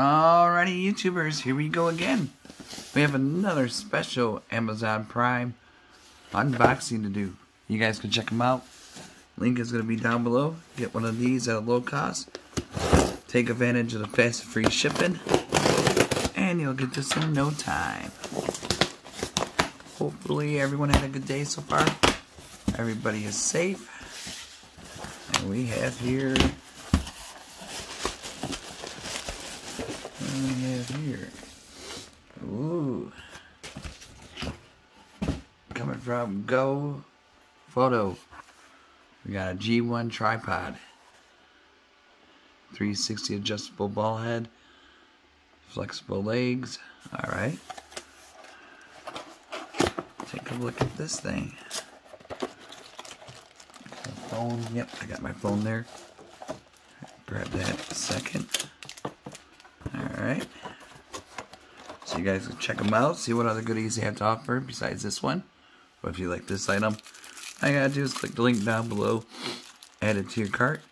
Alrighty, YouTubers, here we go again. We have another special Amazon Prime unboxing to do. You guys can check them out. Link is going to be down below. Get one of these at a low cost. Take advantage of the fast free shipping. And you'll get this in no time. Hopefully everyone had a good day so far. Everybody is safe. And we have here we have here? Ooh. Coming from Go Photo. We got a G1 tripod. 360 adjustable ball head. Flexible legs. Alright. Take a look at this thing. Phone. Yep, I got my phone there. Grab that second. Alright. So you guys can check them out, see what other goodies they have to offer besides this one. But if you like this item, all you gotta do is click the link down below, add it to your cart,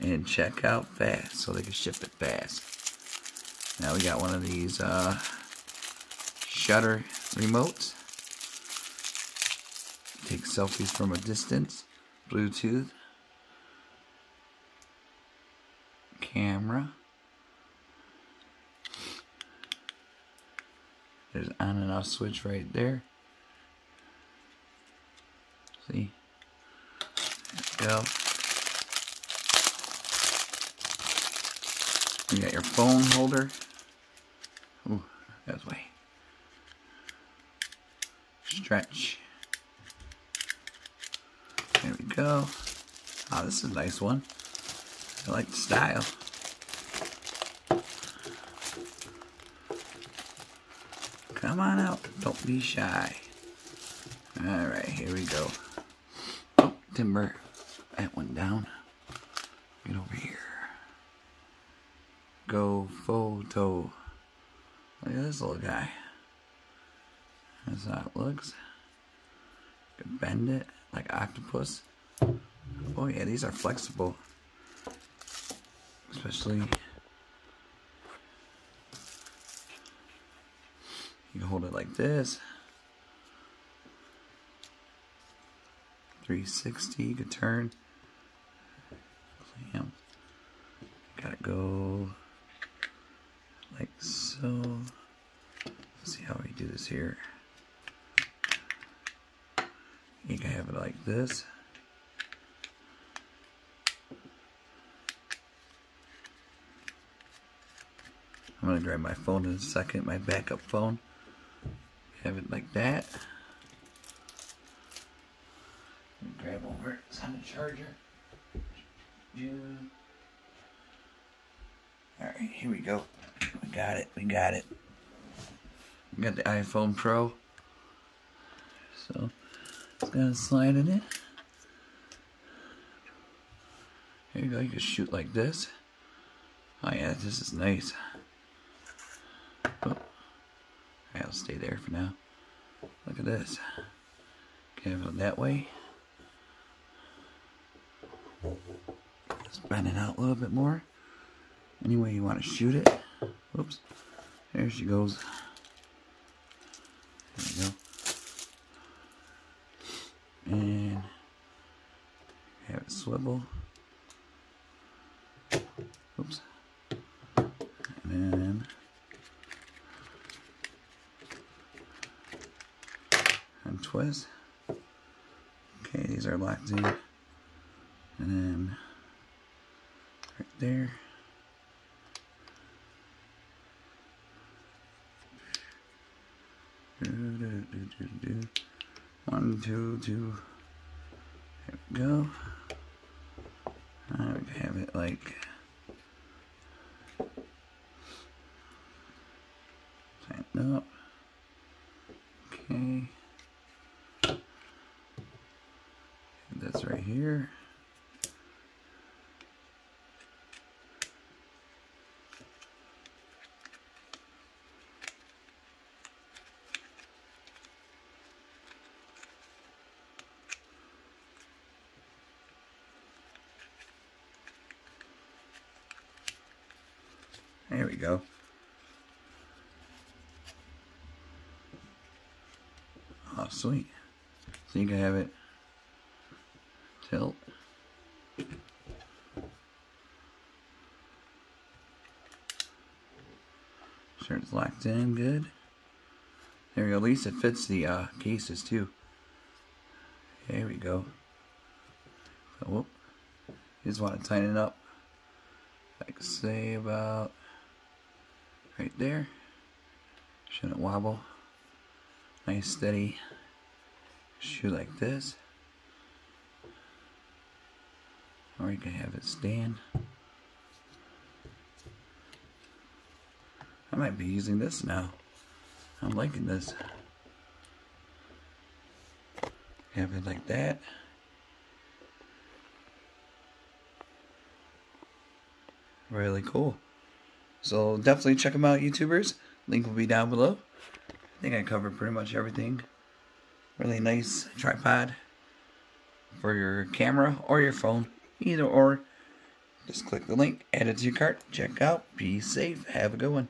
and check out fast so they can ship it fast. Now we got one of these uh, shutter remotes. Take selfies from a distance. Bluetooth. Camera. There's an on and off switch right there. See? Go. You got your phone holder. Ooh, that's way. Stretch. There we go. Oh, this is a nice one. I like the style. Come on out. Don't be shy. Alright, here we go. Oh, timber. That one down. Get over here. Go photo. Look at this little guy. That's how it looks. Could bend it like octopus. Oh yeah, these are flexible. Especially You can hold it like this. 360, you could turn. Clamp. Gotta go like so. Let's see how we do this here. You can have it like this. I'm gonna grab my phone in a second, my backup phone have it like that. Grab over it's on the charger. Alright, here we go. We got it, we got it. We got the iPhone Pro. So, it's got a slide in it. Here you go, you can shoot like this. Oh yeah, this is nice. Oh. I'll stay there for now. Look at this. Can have it that way. Just bend it out a little bit more. Any way you want to shoot it. Oops. There she goes. There we go. And have it swivel. Oops. And then twist. Okay, these are locked in. And then right there. Do, do, do. One, two, two. There we go. I would have it like tighten up. Okay. here. There we go. Oh, sweet. So you can have it tilt. Sure it's locked in good. There we go. At least it fits the uh, cases too. There we go. So, whoop. You just want to tighten it up. Like say about right there. Shouldn't wobble. Nice steady shoe like this. Or you can have it stand. I might be using this now. I'm liking this. Have it like that. Really cool. So definitely check them out, YouTubers. Link will be down below. I think I covered pretty much everything. Really nice tripod for your camera or your phone. Either or. Just click the link, add it to your cart, check out. Be safe. Have a good one.